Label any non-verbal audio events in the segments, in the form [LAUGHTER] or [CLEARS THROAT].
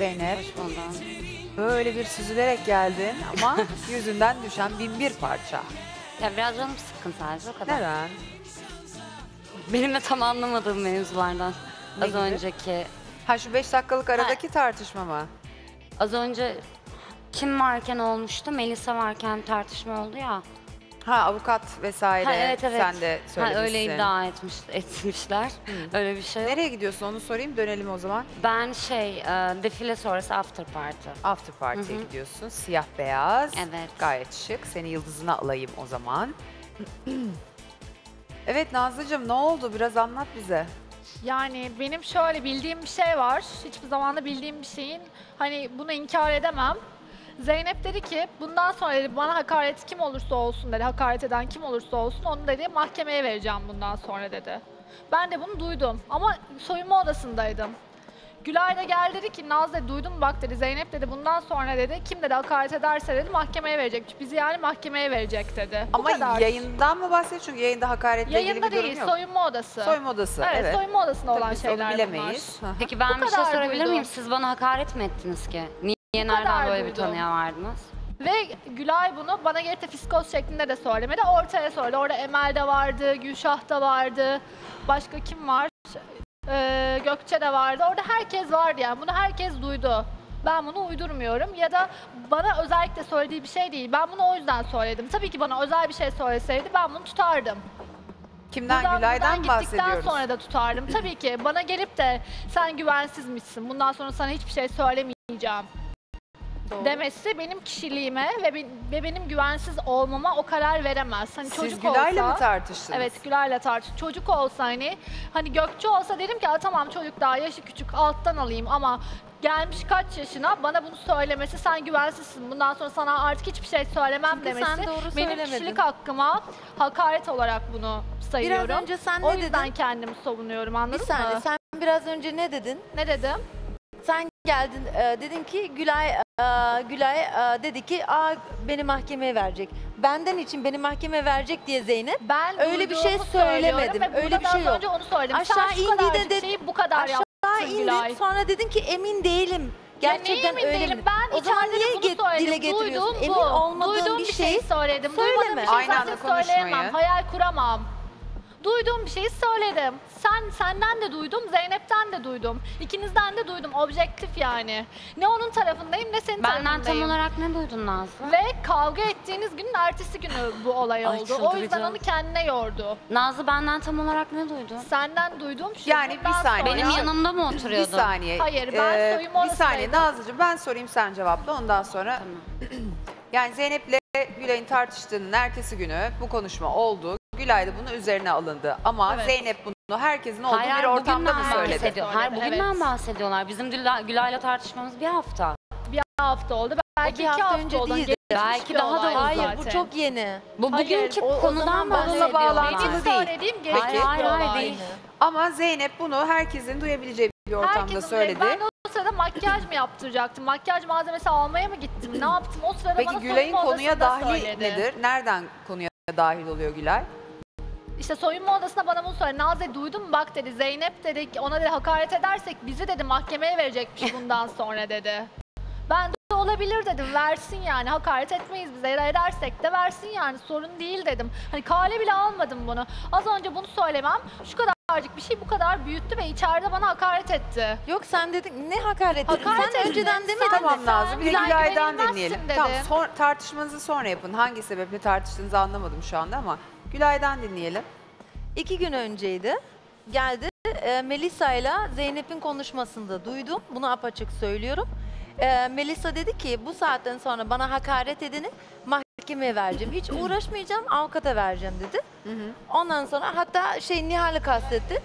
Zeynep. Böyle bir süzülerek geldin ama [LAUGHS] yüzünden düşen bin bir parça. Ya biraz canım sıkkın sadece o kadar. Neden? Benim de tam anlamadığım mevzulardan. Ne az gibi? önceki, Ha şu beş dakikalık aradaki tartışma mı? az önce kim varken olmuştu, Melisa varken tartışma oldu ya. Ha avukat vesaire Ha, evet evet. sen de ha, söylemişsin. öyle iddia etmiş, etmişler. Öyle bir şey yok. Nereye gidiyorsun onu sorayım dönelim o zaman. Ben şey, e, defile sonrası after party. After party'ye gidiyorsun. Siyah beyaz. Evet. Gayet şık. Seni yıldızına alayım o zaman. [CLEARS THROAT] evet Nazlıcığım ne oldu? Biraz anlat bize. Yani benim şöyle bildiğim bir şey var. Hiçbir zaman da bildiğim bir şeyin hani bunu inkar edemem. Zeynep dedi ki bundan sonra dedi bana hakaret kim olursa olsun dedi. Hakaret eden kim olursa olsun onu dedi mahkemeye vereceğim bundan sonra dedi. Ben de bunu duydum ama soyunma odasındaydım. Gülay da geldi dedi ki Naz dedi duydun mu bak dedi Zeynep dedi bundan sonra dedi kim dedi hakaret ederse dedi mahkemeye verecek. Bizi yani mahkemeye verecek dedi. Bu Ama kadar. yayından mı bahsediyorsun? Çünkü yayında hakaretle ilgili Yayında bir durum değil yok. soyunma odası. Soyunma odası. Evet, Evet. soyunma odasında Tabii olan biz onu şeyler bilemeyiz. bunlar. Peki ben Bu bir şey kadar sorabilir duydum. miyim? Siz bana hakaret mi ettiniz ki? Niye Nereden kadar böyle bir duydum. tanıya vardınız? Ve Gülay bunu bana gelip de fiskos şeklinde de söylemedi. Ortaya söyledi. Orada Emel de vardı, Gülşah da vardı. Başka kim var? Ee, Gökçe de vardı. Orada herkes vardı yani. Bunu herkes duydu. Ben bunu uydurmuyorum ya da bana özellikle söylediği bir şey değil. Ben bunu o yüzden söyledim. Tabii ki bana özel bir şey söyleseydi ben bunu tutardım. Kimden? Buradan- Gülay'dan buradan gittikten bahsediyoruz? sonra da tutardım. Tabii ki bana gelip de sen güvensizmişsin. Bundan sonra sana hiçbir şey söylemeyeceğim. Demesi benim kişiliğime ve, be- ve benim güvensiz olmama o karar veremez. Hani Siz çocuk Gülay'la olsa, mı tartıştınız? Evet Gülay'la tartış. Çocuk olsa hani hani Gökçe olsa dedim ki "Aa, tamam çocuk daha yaşı küçük alttan alayım ama gelmiş kaç yaşına bana bunu söylemesi sen güvensizsin. Bundan sonra sana artık hiçbir şey söylemem Çünkü sen demesi doğru benim söylemedin. kişilik hakkıma hakaret olarak bunu sayıyorum. Biraz önce sen o ne yüzden dedin? kendimi savunuyorum Bir anladın saniye mı? sen biraz önce ne dedin? Ne dedim? Sen geldin e, dedin ki Gülay e, Gülay e, dedi ki Aa, beni mahkemeye verecek. Benden için beni mahkemeye verecek diye Zeynep Ben Öyle bir şey duyduğumu söylüyorum söylemedim. ve Öyle bir şey yok. önce onu söyledim. Aşağı Sen şu indi de kadarcık de- şeyi bu kadar aşağı yaptın Gülay. indin sonra dedin ki emin değilim. Gerçekten ya neye emin öyle değilim? mi? Ben o zaman içeride niye de bunu söyledim. dile getiriyorsun? Duyduğum Emin bu. olmadığın Duyduğum bir bir şeyi şeyi söyledim. söyleme. Duymadığım bir şey Aynı anda zaten konuşmayı. söyleyemem. Hayal kuramam. Duyduğum bir şeyi söyledim. Sen senden de duydum, Zeynep'ten de duydum. İkinizden de duydum. Objektif yani. Ne onun tarafındayım ne senin Benden tam tarafındayım. olarak ne duydun Nazlı? Ve kavga ettiğiniz günün ertesi günü bu olay Ay, oldu. o yüzden çıldıracağım. onu kendine yordu. Nazlı benden tam olarak ne duydun? Senden duyduğum şu. Yani bir bundan saniye. sonra- Benim Ya- yanımda mı Bir oturuyordun? saniye. Hayır, ben Ee, soyunma Bir saniye. Nazlıcığım ben sorayım sen cevapla ondan sonra. Tamam. [CLEARS THROAT] Yani Zeynep'le Gülay'ın tartıştığının ertesi günü bu konuşma oldu. Gülay da bunun üzerine alındı. Ama Evet. Zeynep bunu herkesin olduğu Hayır, bir hayır, ortamda mı bugünden söyledi? bahsediyor. Hayır, Söyledi, bugünden evet. bahsediyorlar. Bizim Güla- Gülay'la tartışmamız bir hafta. Bir hafta oldu. Belki iki hafta önce oldu. değildi. Geçmiş Belki bir daha da olay. Hayır bu zaten. çok yeni. Bu Hayır, bugünkü o- o konudan zaman bahsediyorlar. bağlantılı Benim değil. söylediğim geçmiş bir Hayır, hayır, olay. değil. Ama Zeynep bunu herkesin duyabileceği bir ortamda Herkesin söyledi. Ben de o sırada makyaj mı yaptıracaktım? Makyaj malzemesi almaya mı gittim? Ne yaptım? O sırada Peki bana Gülay'ın soyunma konuya odasında dahili söyledi. nedir? Nereden konuya dahil oluyor Gülay? İşte soyunma odasında bana bunu söyledi. Naze duydun mu bak dedi. Zeynep dedi ona dedi hakaret edersek bizi dedi mahkemeye verecekmiş bundan sonra dedi. Ben de olabilir dedim. Versin yani. Hakaret etmeyiz bize. Eğer edersek de versin yani. Sorun değil dedim. Hani kale bile almadım bunu. Az önce bunu söylemem şu kadarcık bir şey bu kadar büyüttü ve içeride bana hakaret etti. Yok sen dedin ne hakaret ettin? Hakaret Sen ettin. önceden demedin mi? Tamam sen Nazlı bir de Gülay'dan dinleyelim. dedi. Tamam sor- tartışmanızı sonra yapın. Hangi sebeple tartıştığınızı anlamadım şu anda ama Gülay'dan dinleyelim. İki gün önceydi. Geldi e, Melisa ile Zeynep'in konuşmasında duydum. Bunu apaçık söylüyorum. E, Melisa dedi ki bu saatten sonra bana hakaret edeni mahkemeye vereceğim. Hiç uğraşmayacağım avukata vereceğim dedi. Ondan sonra hatta şey Nihal'i kastetti.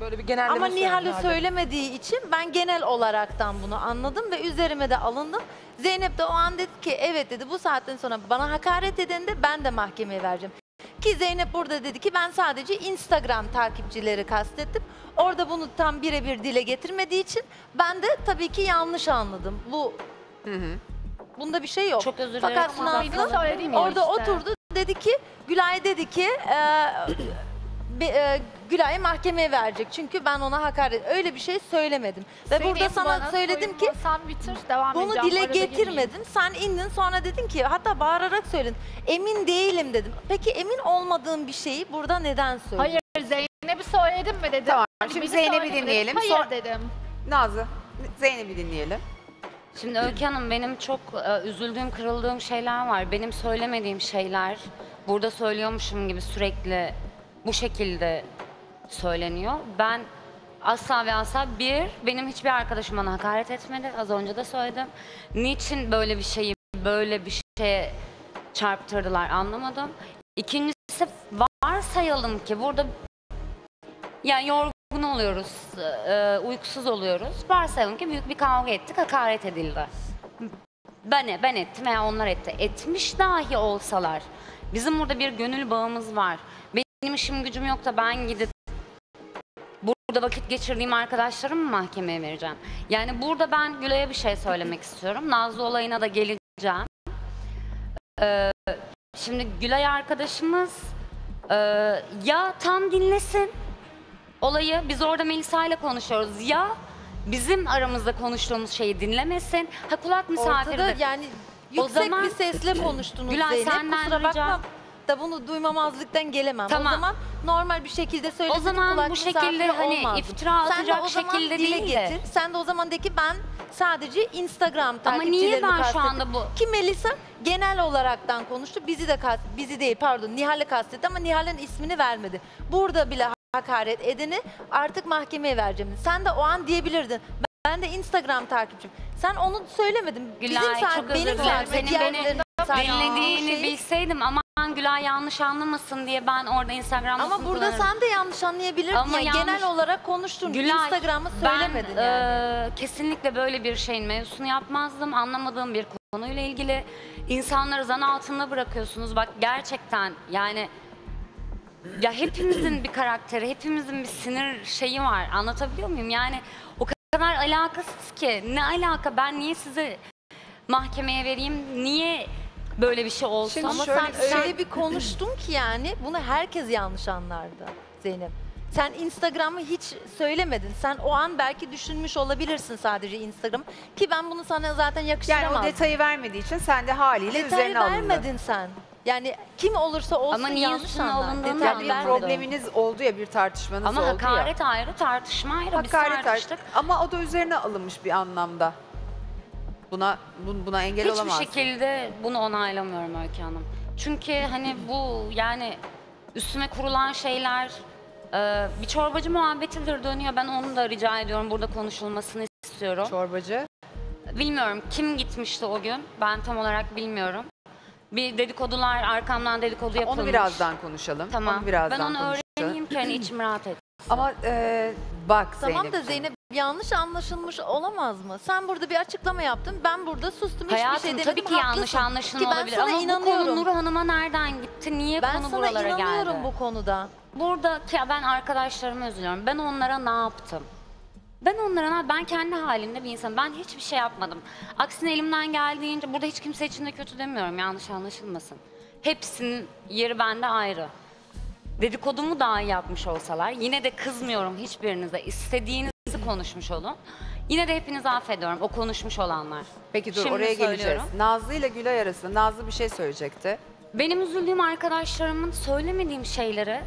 Böyle bir genelleme Ama söyledi. söylemediği için ben genel olaraktan bunu anladım ve üzerime de alındım. Zeynep de o an dedi ki evet dedi bu saatten sonra bana hakaret eden de ben de mahkemeye vereceğim. Ki Zeynep burada dedi ki ben sadece Instagram takipçileri kastettim. Orada bunu tam birebir dile getirmediği için ben de tabii ki yanlış anladım. Bu Bunda bir şey yok. Çok özür dilerim Fakat o orada işte. oturdu dedi ki Gülay dedi ki e, be- e, Gülay'ı mahkemeye verecek. Çünkü ben ona hakaret öyle bir şey söylemedim. Ve Senin burada sana bana söyledim ki soyunma, Sen bitir devam bunu edeceğim. dile arada girmeyeyim. getirmedin. Sen indin sonra dedin ki hatta bağırarak söyledin. Emin değilim dedim. Peki emin olmadığın bir şeyi burada neden söyledin? Hayır Zeynep'i söyledim mi dedim. Tamam, Hani şimdi beni Zeynep'i söyledin mi dedim. dinleyelim. Hayır Sor- dedim. Nazlı, Zeynep'i dinleyelim. Şimdi Öykü Hanım benim çok e, üzüldüğüm, kırıldığım şeyler var. Benim söylemediğim şeyler burada söylüyormuşum gibi sürekli bu şekilde söyleniyor. Ben asla ve asla bir, benim hiçbir arkadaşım bana hakaret etmedi. Az önce de söyledim. Niçin böyle bir şeyi böyle bir şeye çarptırdılar anlamadım. İkincisi varsayalım ki burada yani yorgun oluyoruz, e, uykusuz oluyoruz. Varsayalım ki büyük bir kavga ettik, hakaret edildi. Ben, ben ettim veya onlar etti. Etmiş dahi olsalar, bizim burada bir gönül bağımız var. Benim işim gücüm yok da ben gidip burada vakit geçirdiğim arkadaşlarımı mı mahkemeye vereceğim? Yani burada ben Gülay'a bir şey söylemek istiyorum. Nazlı olayına da geleceğim. Ee, şimdi Gülay arkadaşımız e, ya tam dinlesin olayı biz orada Melisa ile konuşuyoruz ya bizim aramızda konuştuğumuz şeyi dinlemesin. Ha kulak misafiridir. Ortada yani yüksek zaman- bir sesle konuştunuz Gülay, Zeynep. senden Kusura bakma ricam- da bunu duymamazlıktan gelemem. Tamam. O zaman normal bir şekilde söyleseydin O zaman bu şekilde hani olmazdım. iftira Sen de atacak o zaman şekilde dile değil de. getir. Sen de o zaman de ki ben sadece Instagram Ama niye ben şu anda bu- Ki Melisa genel olaraktan konuştu. Bizi de kast bizi değil pardon Nihal'i kastetti ama Nihal'in ismini vermedi. Burada bile hakaret edeni artık mahkemeye vereceğim. Sen de o an diyebilirdin. Ben de Instagram takipçim. Sen onu söylemedin. Gülay, Bizim çok özür benim dilerim. saat, Senin diğerlerinin saat- Dinlediğini şeyi- bilseydim aman Gülay yanlış anlamasın diye ben orada Instagram'da Ama burada sen de yanlış anlayabilirdin. Ama ya. yanlış- Genel olarak konuştun. Gülay, Instagram'ı söylemedin ben, yani. e, kesinlikle böyle bir şeyin mevzusunu yapmazdım. Anlamadığım bir konuyla ilgili insanları zan altında bırakıyorsunuz. Bak gerçekten yani ya hepimizin bir karakteri, hepimizin bir sinir şeyi var. Anlatabiliyor muyum? Yani o kadar alakasız ki. Ne alaka? Ben niye sizi mahkemeye vereyim? Niye böyle bir şey olsun? Şimdi Ama şöyle- sen öyle bir konuştun ki yani bunu herkes yanlış anlardı Zeynep. Sen Instagram'ı hiç söylemedin. Sen o an belki düşünmüş olabilirsin sadece Instagram. Ki ben bunu sana zaten Yani yakıştıramazdım. o detayı vermediği için sen de haliyle Detayı üzerine alındın. vermedin sen. Yani kim olursa olsun Ama niye yanlış anlar. alındığını Detay da Ya bir probleminiz oldu ya bir tartışmanız Ama oldu hakaret ya. ayrı, tartışma ayrı. Biz Hakaret tartıştık. ayrı. Ama o da üzerine alınmış bir anlamda. Buna bu- buna engel Hiçbir şekilde bunu onaylamıyorum Öykü Hanım. Çünkü hani bu yani üstüme kurulan şeyler e, bir çorbacı muhabbetidir dönüyor. Ben onu da rica ediyorum burada konuşulmasını istiyorum. Çorbacı. Bilmiyorum kim gitmişti o gün. Ben tam olarak bilmiyorum. Bir dedikodular arkamdan dedikodu yapılmış. Onu birazdan konuşalım. Tamam. Onu birazdan ben onu konuşalım. öğreneyim ki hani içim rahat et. Ama e, bak Tamam da Zeynepciğim. Zeynep yanlış anlaşılmış olamaz mı? Sen burada bir açıklama yaptın. Ben burada sustum. Hiçbir Hayatım şey demedim. tabii ki yanlış haklısın. anlaşılma Ki ben olabilir sana ama bu inanıyorum. konu Nur Hanım'a nereden gitti? Niye Ben konu sana buralara inanıyorum geldi? bu konuda. Buradaki ben arkadaşlarımı üzülüyorum. Ben onlara ne yaptım? Ben onlara ne- ben kendi halimde bir insanım. Ben hiçbir şey yapmadım. Aksine elimden geldiğince burada hiç kimse için de kötü demiyorum. Yanlış anlaşılmasın. Hepsinin yeri bende ayrı. Dedikodumu dahi yapmış olsalar yine de kızmıyorum hiçbirinize. İstediğinizi konuşmuş olun. Yine de hepinizi affediyorum o konuşmuş olanlar. Peki dur Şimdi oraya geleceğiz. Nazlı ile Gülay arasında Nazlı bir şey söyleyecekti. Benim üzüldüğüm arkadaşlarımın söylemediğim şeyleri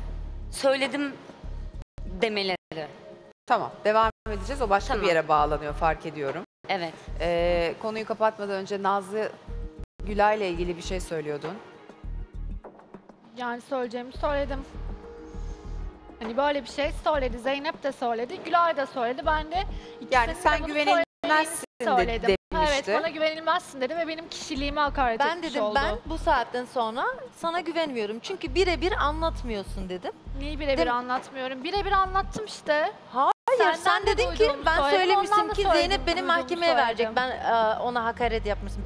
söyledim demeleri. Tamam devam edeceğiz. O başka Tamam. bir yere bağlanıyor fark ediyorum. Evet. Ee, konuyu kapatmadan önce Nazlı Gülay ile ilgili bir şey söylüyordun. Yani söyleyeceğimi söyledim. Hani böyle bir şey söyledi. Zeynep de söyledi. Gülay da söyledi. Ben de Yani de sen güvenilmezsin de söyledim. demişti. Evet bana güvenilmezsin dedi ve benim kişiliğime hakaret Ben etmiş dedim oldu. ben bu saatten sonra sana güvenmiyorum. Çünkü birebir anlatmıyorsun dedim. Niye birebir anlatmıyorum? Birebir anlattım işte. Hayır Senden sen de dedin ki ben söylemiştim ki söyledim, Zeynep beni mahkemeye verecek. söyledim. Ben e, ona hakaret yapmışım.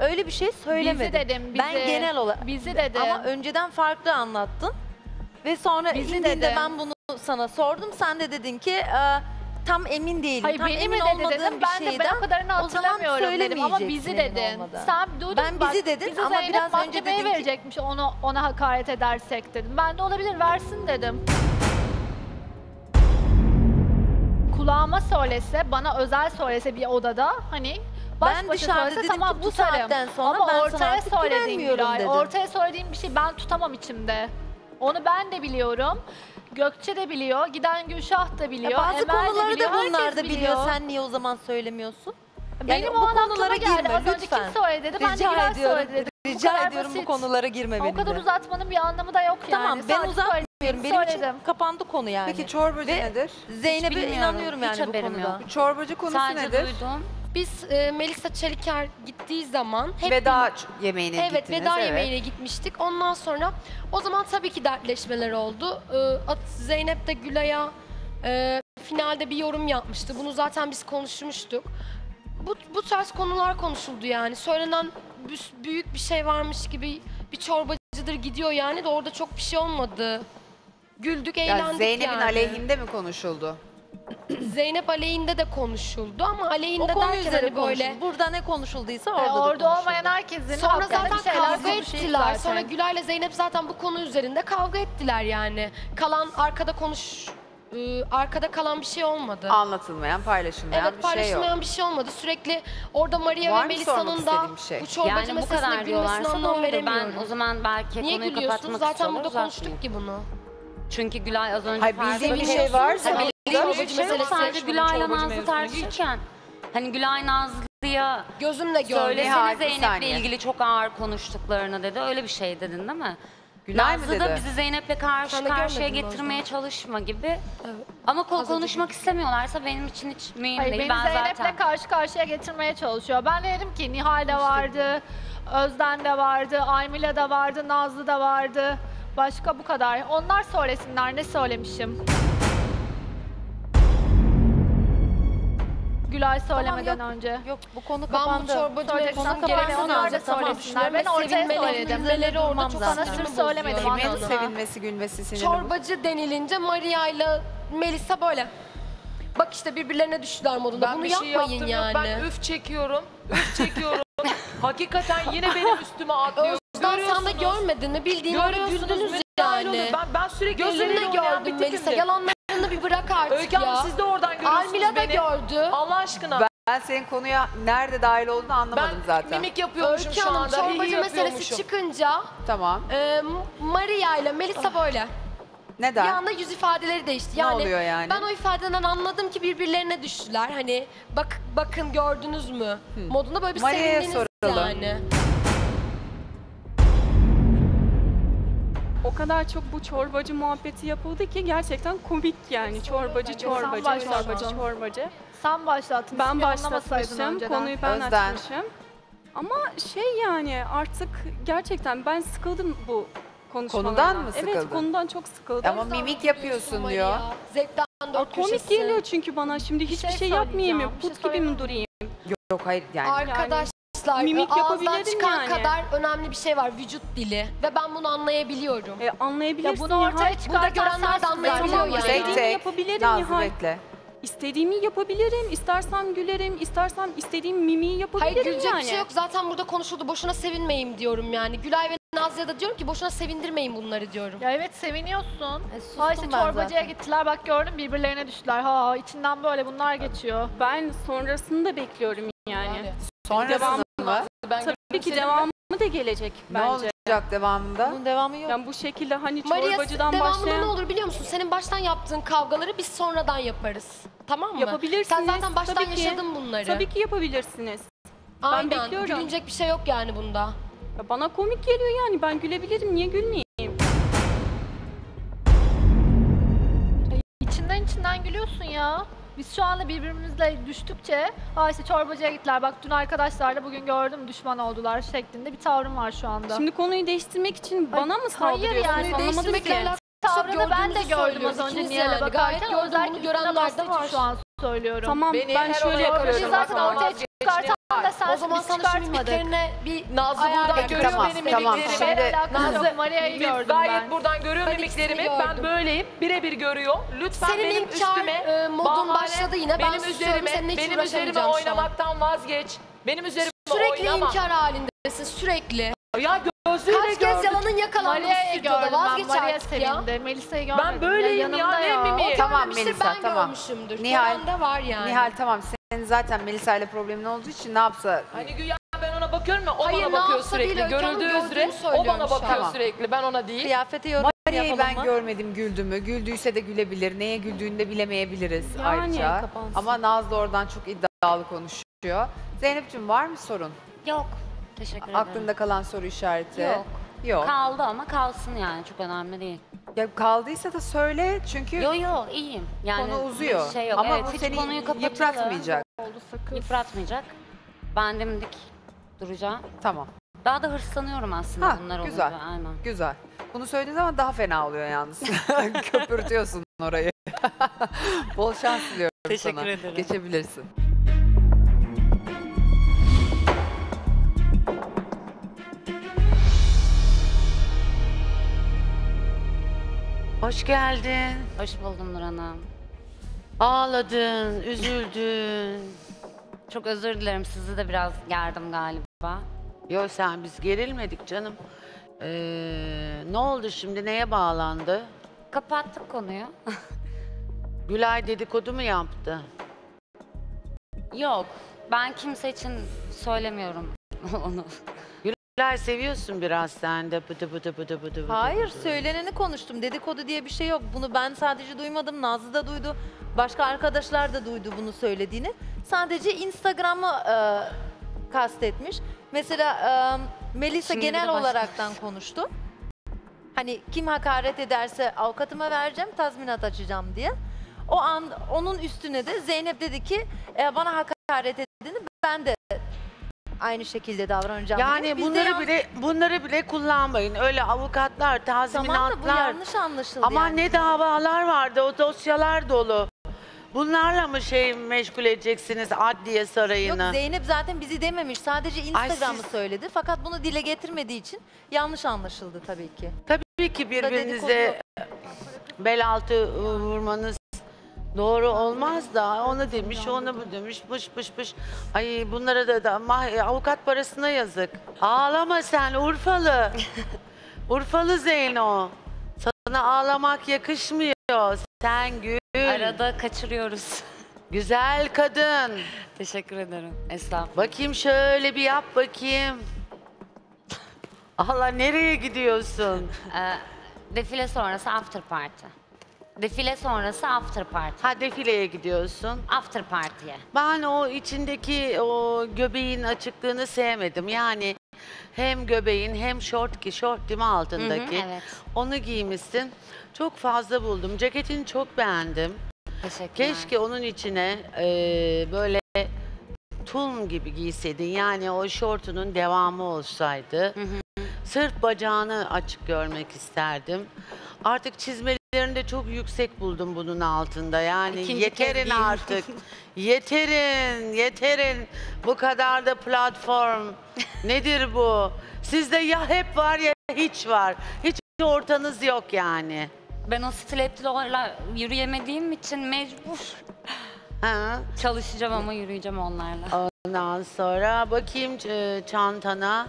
Öyle bir şey söylemedim. Bizi dedim, bizi. Ben genel olarak Bizi dedim. ama önceden farklı anlattın. Ve sonra Bizi indiğinde ben bunu sana sordum. Sen de dedin ki e, tam emin değilim. Hayır tam beni emin mi dedi olmadığım dedim. bir Ben de ben şeyden o kadarını o zaman hatırlamıyorum dedim ama bizi emin dedin. olmadan. Sen duydun Ben? Bak, bizi dedin bizi ama Zeynep biraz önce mahkemeye dedin ki- verecekmiş onu ona hakaret edersek dedim. Ben de olabilir versin dedim. kulağıma söylese, bana özel söylese bir odada hani baş Ben başa dışarıda söylese dedim ki tamam bu tutarım. saatten sonra Ama ben sana ortaya artık söylediğim güvenmiyorum Gülay, dedim. ortaya söylediğim bir şey ben tutamam içimde. Onu ben de biliyorum. Gökçe de biliyor, giden Gülşah da biliyor, Ya bazı Emel de konuları biliyor, da bunlar da biliyor. Sen niye o zaman söylemiyorsun? Benim Yani o bu an aklıma konulara geldi. girme, Az önce lütfen. kim söyledi dedi, ben de Rica Gülay ediyorum. söyledi dedi. Bu Rica kadar ediyorum bu basit. konulara girme O benimle. kadar uzatmanın bir anlamı da yok yani. Tamam ben Sadece uzatmıyorum. Benim için söyledim. kapandı konu yani. Peki çorbacı Ve- nedir? Zeynep'e bilmiyorum, inanıyorum hiç yani bu haberim konuda. yok. Çorbacı konusu Sadece nedir? duydum. Biz e, Melisa Çeliker gittiği zaman hep Veda yemeğine Evet gittiniz. veda evet. yemeğine gitmiştik. Ondan sonra o zaman tabii ki dertleşmeler oldu. Ee, At- Zeynep de Gülay'a e, finalde bir yorum yapmıştı. Bunu zaten biz konuşmuştuk. Bu, bu tarz konular konuşuldu yani. Söylenen bü- büyük bir şey varmış gibi bir çorbacıdır gidiyor yani de orada çok bir şey olmadı. Güldük, Ya eğlendik Zeynep'in yani. aleyhinde mi konuşuldu? Zeynep aleyhinde de konuşuldu ama O aleyhinde konu derken üzeri hani böyle... konuşuldu. Burada ne konuşulduysa E, orada da orada konuşuldu. olmayan herkesin Sonra hakkında zaten bir şeyler kavga konuşuldu ettiler. zaten. Sonra Gülay'la Zeynep zaten bu konu üzerinde kavga ettiler yani. Kalan arkada konuş ıı, arkada kalan bir şey olmadı. Anlatılmayan, paylaşılmayan Evet bir şey yok. paylaşılmayan bir şey olmadı. Sürekli orada Maria Var ve mı Melisa'nın sormak da istediğin bir şey? bu çorbacı Yani bu meselesine kadar gülmesine diyorlarsa anlam veremiyorum. Ben o zaman belki Niye konuyu gülüyorsunuz? kapatmak Zaten istiyorum. burada konuştuk ki bunu. Çünkü Gülay az önce Hayır, farklı bildiğim bir şey varsa bildiğim bildiğim bir şey yok. Sadece Gülay'la Nazlı tartışırken hani Gülay Nazlı'ya Gözümle gördüm. söylesene Zeynep'le ilgili çok ağır konuştuklarını dedi. Öyle bir şey dedin değil mi? Gülay mı Nazlı da dedi? bizi Zeynep'le karşı de karşıya görmedim getirmeye çalışma gibi. Evet. Ama ko- konuşmak istemiyorlarsa benim için hiç mühim Hayır, değil. beni Ben Zeynep'le zaten karşı karşıya getirmeye çalışıyor. Ben de dedim ki Nihal de vardı, Özden de vardı, Aymila da vardı, Nazlı da vardı. Başka bu kadar. Onlar söylesinler ne söylemişim. Gülay söylemeden önce. Yok bu konu Ben bu kapandı. çorbacı Söyleyeceksen da aldım. Tamam, söylesinler. Ben ortaya söyledim. gülmeleri orada çok sır söylemedim Kimin yani. sevinmesi, gülmesi, sinirli bu? Çorbacı denilince Maria ile Melisa böyle. Bak işte birbirlerine düştüler modunda. Ben Bunu bir şey yapmayın yaptım yani. yok. Ben üf çekiyorum. Üf çekiyorum. [LAUGHS] Hakikaten yine benim üstüme atlıyor. Sen de Görüyorsunuz. görmedin mi? Bildiğin Görüyorsunuz, görüyorsunuz yani. oluyor. Ben, ben sürekli Gözümle elleriyle oynayan bir gördüm Melisa. Yalanlarını bir bırak artık Öykü Hanım ya. siz de oradan görüyorsunuz Almila da beni. gördü. Allah aşkına. Ben, ben senin konuya nerede dahil olduğunu Ben, anlamadım zaten. mimik yapıyormuşum Öykü şu Hanım anda. Hihi çorbacı meselesi yapıyormuşum. çıkınca Tamam. e, Maria ile Melisa böyle. Bir Neden? anda yüz ifadeleri değişti. Ne Yani oluyor yani? Ben o ifadeden anladım ki birbirlerine düştüler. Hani bak bakın gördünüz mü? Modunda böyle bir Maria'ya sevindiniz soralım. yani. O kadar çok bu çorbacı muhabbeti yapıldı ki gerçekten komik yani. Çorbacı, çorbacı, başlattın. çorbacı, çorbacı. Sen başlattın. Ben ispiyonlamasaydın başlatmışım, önceden. konuyu ben Özden. açmışım. Ama şey yani artık gerçekten ben sıkıldım bu konuşmalardan. Konudan mı Evet, sıkıldın? konudan çok sıkıldım. Ama mimik yapıyorsun diyor. Zevkten Aa, dört komik köşesi. geliyor çünkü bana şimdi hiçbir şey şey, yapmayayım mı? söyleyeceğim, bir şey Put gibi mi durayım? Yok hayır yani. Arkadaşlar mimik ağızdan yapabilirim çıkan yani. kadar önemli bir şey var vücut dili ve ben bunu anlayabiliyorum. E, anlayabilirsin Ya bunu ortaya Nihal. çıkartan Burada görenler de sensin anlayabiliyor zaten. yani. tek İstediğimi tek. yapabilirim Nazlı Nihal. bekle. İstediğimi yapabilirim. İstersem gülerim, istersem istediğim mimiği yapabilirim Hayır gülecek yani. bir şey yok. Zaten burada konuşuldu. Boşuna sevinmeyin diyorum yani. Gülay ve Nazlı'ya da diyorum ki boşuna sevindirmeyin bunları diyorum. Ya evet seviniyorsun. E, sustum Ha işte ben çorbacıya zaten. gittiler bak gördün birbirlerine düştüler. Ha içinden böyle bunlar geçiyor. Ben sonrasını da bekliyorum yani. Sonrasında Mı? Ben Tabii ki devamı da gelecek Ne bence. olacak devamında? Bunun devamı yok. Yani bu şekilde hani Maria çorbacıdan devamında başlayan ne olur biliyor musun? Senin baştan yaptığın kavgaları biz sonradan yaparız. Tamam mı? Yapabilirsiniz, Sen zaten baştan tabii ki. yaşadın bunları. tabii ki yapabilirsiniz. Aynen. bekliyorum. Gülünecek bir şey yok yani bunda. Ya bana komik geliyor yani ben gülebilirim niye gülmeyeyim? İçinden içinden gülüyorsun ya. Biz şu anda birbirimizle düştükçe ha işte çorbacıya gittiler bak dün arkadaşlarla bugün gördüm düşman oldular şeklinde bir tavrım var şu anda. Şimdi konuyu değiştirmek için bana mı hayır saldırıyorsunuz yani anlamadım değiştirmekle ki. alakası tavrını ben de gördüm az önce Nihal'e yani. bakarken. Gayet gördüm, bunu görenler de var. şu an söylüyorum. Tamam Beni ben her şöyle olaya yapıyorum. Çorbacıyı zaten ortaya çıkartan O zaman sana mimiklerine bir Nazlı Ayar buradan görüyor Tamam, benim tamam. mimiklerimi. Nazlı. Maria'yı gördüm gayet ben. buradan görüyor Ben mimiklerimi. Ben böyleyim. Birebir görüyor. Lütfen Senin benim inkar, üstüme e, modun bahane, başladı yine. Ben benim susuyorum, üzerime, seninle hiç benim üzerime oynamaktan vazgeç. Benim üzerime sürekli oynama. inkar halindesin sürekli. Ya gözüyle Kaç kez yalanın yakalandım Maria'yı stüdyoda gördüm ben. vazgeç Maria artık ya. sevindi. Melisa'yı görmedim. Ben böyleyim ya, yanımda ne mimi? O Tamam Melisa, ben tamam. Nihal. var yani. Nihal tamam senin zaten Melisa ile problemin olduğu için ne yapsa Hani güya ben ona bakıyorum ya o Hayır, bana bakıyor yapsa sürekli. Görüldüğü gördüğünü üzere o bana bakıyor Tamam. sürekli. Ben ona değil. Kıyafete yorum Maria'yı yapalım ben mı? görmedim güldü mü? Güldüyse de gülebilir. Neye güldüğünü de bilemeyebiliriz Yani ayrıca. kapansın. Ama Nazlı oradan çok iddialı konuşuyor. Zeynep'ciğim var mı sorun? Yok. Teşekkür ederim. Aklında kalan soru işareti? Yok. Yok. Kaldı ama kalsın yani çok önemli değil. ya kaldıysa da söyle çünkü Yo yo iyiyim. Yani konu uzuyor. Şey yok. Ama evet, bu hiç seni konuyu kapatalım. yıpratmayacak. Oldu sakız. Yıpratmayacak. Ben dimdik duracağım. Tamam. Daha da hırslanıyorum aslında Ha, bunlar güzel. olunca. Aynen. Güzel. Bunu söylediğin zaman daha fena oluyor yalnız. [LAUGHS] [LAUGHS] Köpürtüyorsun orayı. [LAUGHS] Bol şans diliyorum Teşekkür sana. ederim. Geçebilirsin. Hoş geldin. Hoş buldum Nur Hanım. Ağladın, üzüldün. Çok özür dilerim. Sizi de biraz gerdim galiba. Yo sen biz gerilmedik canım. Ee, ne oldu şimdi? Neye bağlandı? Kapattık konuyu. [LAUGHS] Gülay dedikodu mu yaptı? Yok. Ben kimse için söylemiyorum [LAUGHS] onu. Gülay seviyorsun biraz sen de bıdı bıdı bıdı bıdı bıdı. Hayır bıdı. söyleneni konuştum. Dedikodu diye bir şey yok. Bunu ben sadece duymadım. Nazlı da duydu. Başka arkadaşlar da duydu bunu söylediğini. Sadece Instagram'ı e, kastetmiş. Mesela e, Melisa Şimdi genel olaraktan konuştu. Hani kim hakaret ederse avukatıma vereceğim, tazminat açacağım diye. O an onun üstüne de Zeynep dedi ki e, bana hakaret edildi. Ben de aynı şekilde davranacağım. Yani. Biz de bunları yan- bile bunları bile kullanmayın. Öyle avukatlar, Tamam tazminatlar. da bu yanlış anlaşıldı Ama yani. ne davalar vardı, o dosyalar dolu. Bunlarla mı şey meşgul edeceksiniz adliye Yok sarayını? Zeynep zaten bizi dememiş. Sadece Instagram'ı siz- söyledi. Fakat bunu dile getirmediği için yanlış anlaşıldı tabii ki. Tabii ki dedikodu birbirinize bel altı vurmanız doğru olmaz da onu demiş, onu bu demiş, pış pış pış. Ay bunlara da, da mah- avukat parasına yazık. Ağlama sen Urfalı. [LAUGHS] Urfalı Zeyno. Sana ağlamak yakışmıyor. Sen gül. Arada kaçırıyoruz. [LAUGHS] Güzel kadın. Teşekkür ederim. Estağfurullah. Bakayım şöyle bir yap bakayım. [LAUGHS] Allah nereye gidiyorsun? Ee, defile sonrası after party. Defile sonrası after party. Ha defileye gidiyorsun. After party'ye. Ben o içindeki o göbeğin açıklığını sevmedim. Yani hem göbeğin hem şort ki şort değil mi altındaki? Hı hı, evet. Onu giymişsin. Çok fazla buldum. Ceketini çok beğendim. Teşekkürler. Keşke onun içine eee, böyle tulum gibi giyseydin. Yani o şortunun devamı olsaydı. Sırf bacağını açık görmek isterdim. Artık çizmelerini de çok yüksek buldum bunun altında. Yani İkinci kez yeterin artık. yeterin, yeterin. Bu kadar da platform. [LAUGHS] Nedir bu? Sizde ya hep var ya hiç var. Hiç ortanız yok yani. Ben o stilettolarla yürüyemediğim için mecbur Ha? çalışacağım ama yürüyeceğim onlarla. Ondan sonra bakayım e, çantana.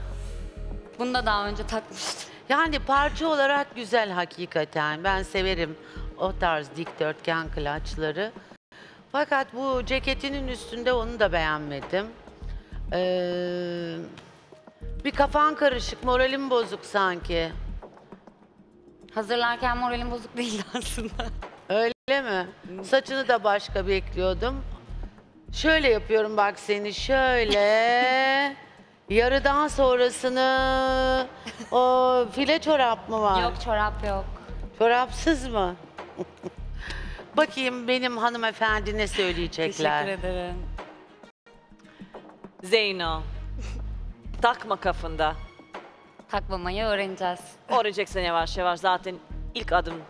Bunu da daha önce takmıştım. Yani parça olarak güzel hakikaten. Ben severim o tarz dikdörtgen klaçları. Fakat bu ceketinin üstünde onu da beğenmedim. Ee, bir kafan karışık, moralim bozuk sanki. Hazırlarken moralim bozuk değildi [LAUGHS] aslında. Öyle mi? Saçını da başka bekliyordum. Şöyle yapıyorum bak seni şöyle. [LAUGHS] Yarıdan sonrasını o file çorap mı var? Yok çorap yok. Çorapsız mı? [LAUGHS] Bakayım benim hanımefendi ne söyleyecekler. Teşekkür ederim. Zeyno. Takma kafında. Takmamayı öğreneceğiz. Öğreneceksin yavaş yavaş. Zaten ilk adım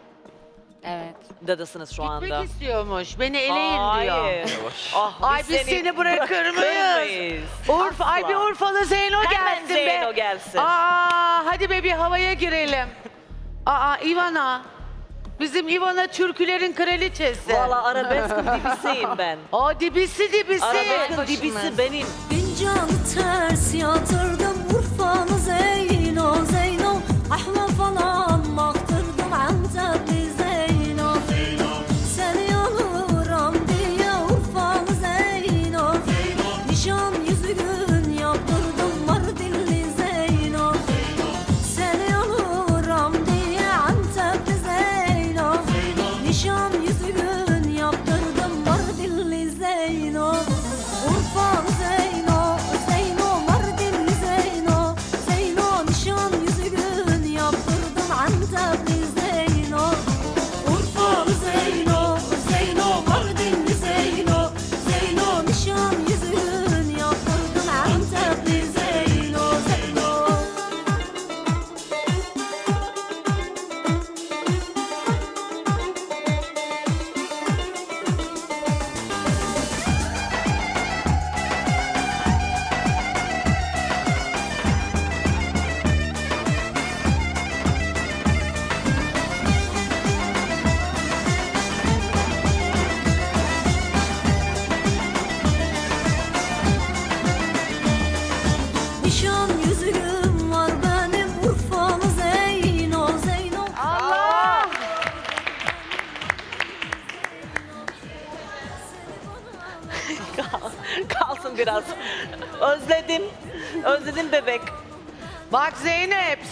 Evet. dadasınız şu anda. Gitmek istiyormuş. Beni eleyin diyor. Hayır. Ah, Ay biz seni bırakır mıyız? Urfa, ay bir. Urfalı Zeyno Hemen gelsin Zeyno be. gelsin. Aa, hadi be bir havaya girelim. Aa Ivana. Bizim Ivana türkülerin kraliçesi. Valla arabeskın dibisiyim ben. [LAUGHS] O dibisi dibisi. Arabeskın dibisi benim. Fincanı ters yatırdım Urfa'nı Zeyno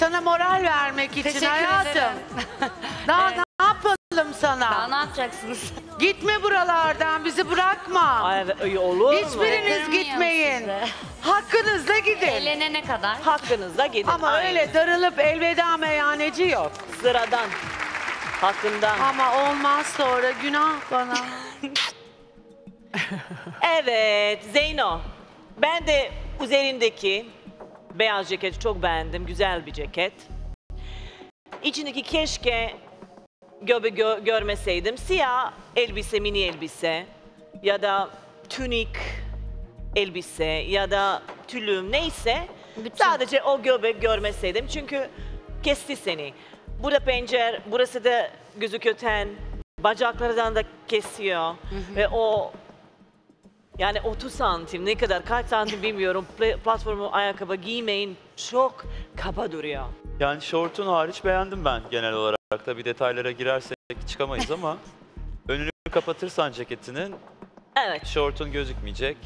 sana moral vermek için Teşekkür hayatım. ederim. [LAUGHS] Daha Evet. ne yapalım sana? Daha ne yapacaksınız? [LAUGHS] Gitme buralardan bizi bırakma. Ay iyi olur mu? Hiçbiriniz gitmeyin. size. Hakkınızda gidin. Eğlenene kadar. Hakkınızda gidin. Ama Aynen. öyle darılıp elveda meyhaneci yok. Sıradan. Hakkından. Ama olmaz sonra günah bana. [LAUGHS] Evet Zeyno. Ben de üzerindeki beyaz ceketi çok beğendim. Güzel bir ceket. İçindeki keşke göbe gö- görmeseydim. Siyah elbise, mini elbise ya da tunik elbise ya da tülüm neyse sadece o göbek görmeseydim. Çünkü kesti seni. Burada pencere, burası da gözüküyor ten. Bacaklardan da kesiyor. Ve o yani 30 santim ne kadar kaç santim bilmiyorum Pla- platformu ayakkabı giymeyin çok kaba duruyor. Yani şortun hariç beğendim ben genel olarak. Tabii detaylara girersek çıkamayız ama [LAUGHS] önünü kapatırsan ceketinin Evet. şortun gözükmeyecek.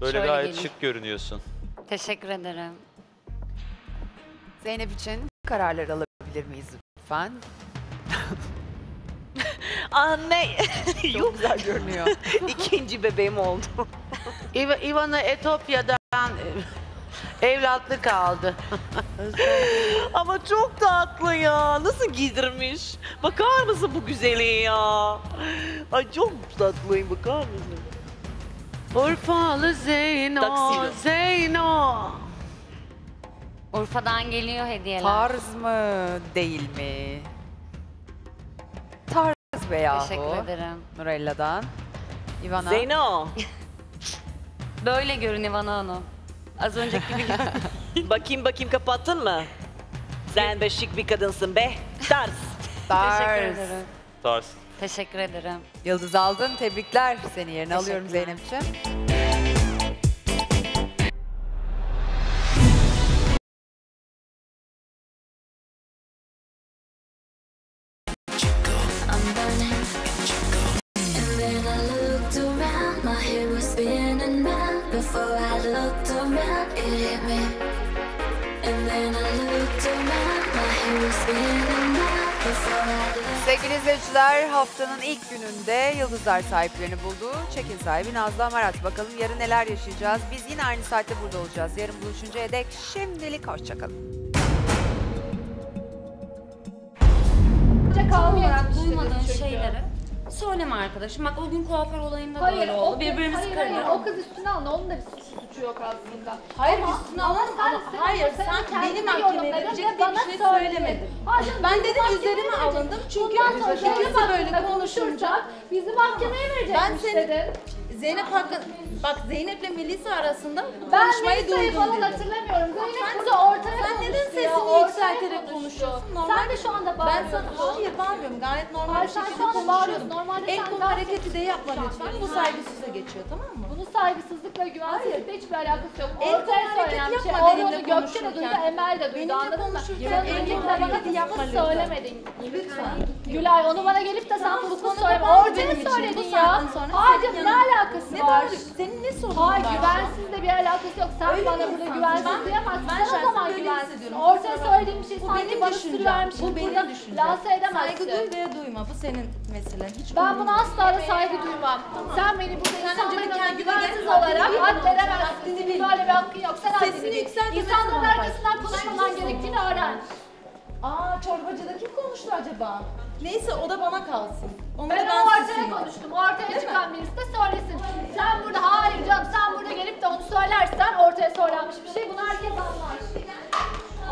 Böyle Şöyle gayet geleyim. şık görünüyorsun. Teşekkür ederim. Zeynep için kararlar alabilir miyiz lütfen? [LAUGHS] Anne Çok [LAUGHS] güzel görünüyor. [LAUGHS] ikinci bebeğim oldu. [LAUGHS] İva, İvan'a Etopya'dan evlatlık aldı. Ama çok tatlı ya. Nasıl giydirmiş? Bakar mısın bu güzelliğe ya? Ay çok tatlıyım bakar mısın? Urfalı Zeyno, Taksiyle. Zeyno. Urfa'dan geliyor hediyeler. Tarz mı değil mi? Be yahu. Teşekkür ederim. Nurella'dan. Ivana. Zeyno [LAUGHS] Böyle görün İvan Hanım. Az önceki gibi [LAUGHS] bakayım bakayım kapattın mı? Sen be şık bir kadınsın be. Tarz. Teşekkür ederim. Tarz. Teşekkür ederim. Yıldız aldın. Tebrikler. Seni yerine alıyorum. Zeynep'ciğim. Haftanın ilk gününde Yıldızlar sahiplerini buldu. Çekin sahibi Nazlı Amarat. Bakalım yarın neler yaşayacağız. Biz yine aynı saatte burada olacağız. Yarın buluşuncaya dek şimdilik hoşçakalın. Tam olarak duymadığın şeyleri söyleme arkadaşım. Bak o gün kuaför olayında da öyle oldu. Birbirimizi hayır, kırdık. hayır, o kız üstüne alın. Onun da bir suçu, suçu yok aslında. Hayır, Ama- üstüne ama alın sen- ama hayır, sen sen kendini beni mahkemeye yorumladın verecek ve diye bir şey söylemedin. Hayır, Ben dedim, üzerime alındım çünkü Zeynep böyle konuşunca bizi mahkemeye verecekmiş Ben seni- dedin. Zeynep hakkı bak Zeynep'le Melisa arasında bu Ben konuşmayı Melisa'yı duydum falan dedim. hatırlamıyorum. Zeynep burada ortaya sen konuştu neden ya, sesini ortaya yükselterek konuştu. konuşuyorsun? Sen de şu anda Ben bağırıyorsun. sana hayır bağırmıyorum. Gayet normal Hayır, bir sen şekilde şu anda konuşuyorum. bağırıyorsun. Normalde El sen kol daha- hareketi de yapma lütfen. Bu saygısıza geçiyor tamam mı? Saygısızlıkla güvensizlikle hiçbir alakası yok. El Ortaya kol söylenen hareketi bir şey. yapma Orada benimle onu Gökçe de konuşurken. duydu, Emel de duydu Benimle anladın mı? konuşurken Sen el kol bana hareketi yapma lütfen. söylemedin. Lütfen. Gülay onu bana gelip de sen Tamam, bu fısfıs konuda söyleme. ben Ortaya benim için bu söyledin ya. saatten sonra Hayır senin ne yanında- alakası Ne var? var? Senin ne sorunun Hayır var? güvensizle bir alakası yok. Sen Öyle bana bir burada insansın. güvensiz Ben- diyemezsin. ben Sen o şahsen zaman böyle güvensizsin. hissediyorum. Ortaya söylediğim bir şey Bu sanki benim bana düşüncem. sürüvermiş Bu gibi benim burada düşüncem. lanse edemezsin. Saygı duy veya duyma. Bu senin meselen. Hiç Ben buna asla da saygı duymam. Sen beni burada insanların kendine güvensiz olarak. Haddini Senin bil. böyle bir hakkın yok. Sen Sesini haddini bil. yükseltemezsin İnsanların arkasından konuşmaman gerektiğini öğren. Aa çorbacıda kim konuştu acaba? Neyse o da bana kalsın. Onu Ben da o ben ortaya susayım. konuştum. Ortaya çıkan birisi de söylesin. Sen burada hayır canım sen burada gelip de onu söylersen ortaya söylenmiş bir şey. Bunu herkes anlar.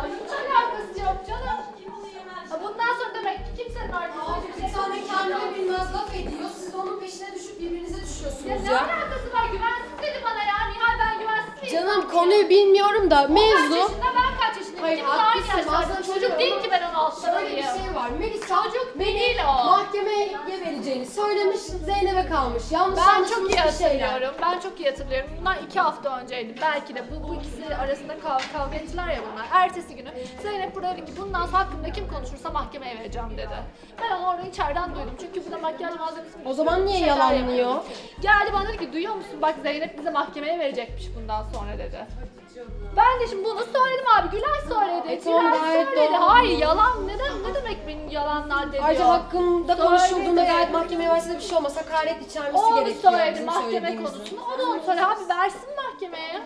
Ay hiç alakası yok canım. Ha, Bundan sonra demek ki kimsenin arkasında tane kendine bilmez laf ediyor. Siz onun peşine düşüp birbirinize düşüyorsunuz Ya ne alakası var? Güvensiz dedi bana ya. Nihal ben güvensiz? Canım konuyu bilmiyorum da O kaç mevzu... yaşında ben kaç yaşındayım? Hayır İkimiz aynı Bazen Çocuk değil ki ben onu Şöyle bir şey var. Melisa Çocuk değil o. mahkemeye vereceğini söylemiş. Zeynep'e kalmış. Yanlış Ben anlaşılmış çok iyi bir şeyler. hatırlıyorum. Ben çok iyi hatırlıyorum. Bundan iki hafta önceydi. Belki de bu, bu ikisi arasında kav kavga ettiler ya bunlar. Ertesi günü Zeynep burada dedi ki bundan sonra hakkında kim konuşursa mahkemeye vereceğim dedi. Ben onu orada içeriden duydum. Çünkü burada makyaj malzemesi O zaman niye şeyler yalanlıyor? yapıyor. Geldi bana dedi ki duyuyor musun bak Zeynep bize mahkemeye verecekmiş bundan sonra dedi. Ben de şimdi bunu söyledim abi. Gülay söyledi. E tamam, gayet söyledi. doğru. Hayır yalan. Neden ne demek benim yalanlar deniyor? Ayrıca hakkında konuşulduğunda Söyledi. gayet mahkemeye verse de bir şey olmaz. Hakaret içermesi O onu gerekiyor. söyledi bizim mahkeme söylediğimizin. konusunu. O da onu söyledi. Abi versin mahkemeye.